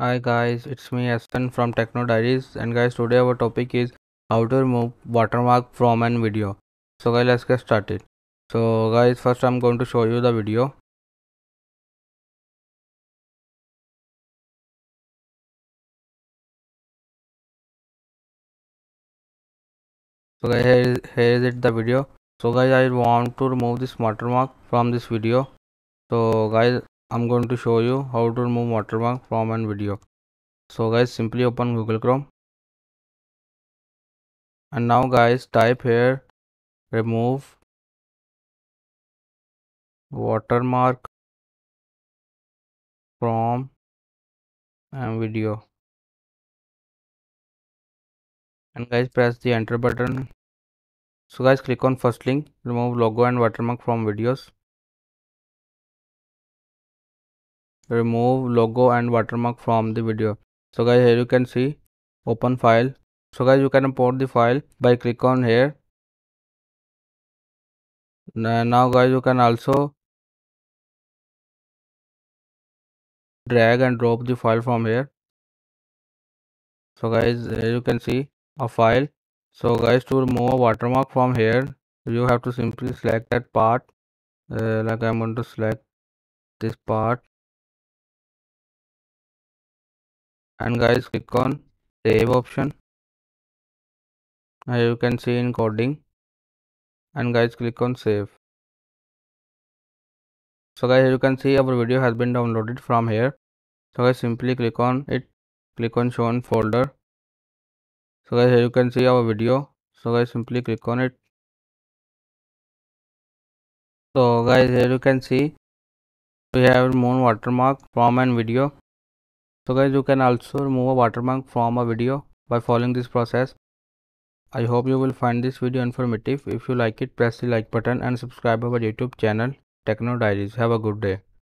Hi guys, it's me Aston from Techno Diaries and guys today our topic is how to remove watermark from an video. So guys let's get started. So guys first I'm going to show you the video. So guys here is, here is it the video. So guys I want to remove this watermark from this video. So guys I'm going to show you how to remove watermark from an video. So guys simply open google chrome. And now guys type here remove watermark from and video. And guys press the enter button. So guys click on first link remove logo and watermark from videos remove logo and watermark from the video. So guys here you can see open file. So guys you can import the file by click on here. Now guys you can also drag and drop the file from here. So guys here you can see a file. So guys to remove watermark from here you have to simply select that part. Uh, like i'm going to select this part and guys click on save option. Here you can see encoding and guys click on save. So guys you can see our video has been downloaded from here. So guys simply click on it. Click on show in folder. So guys here you can see our video. So guys simply click on it. So guys here you can see we have more watermark from an video so guys you can also remove a watermark from a video by following this process. I hope you will find this video informative. If you like it press the like button and subscribe our youtube channel techno diaries. Have a good day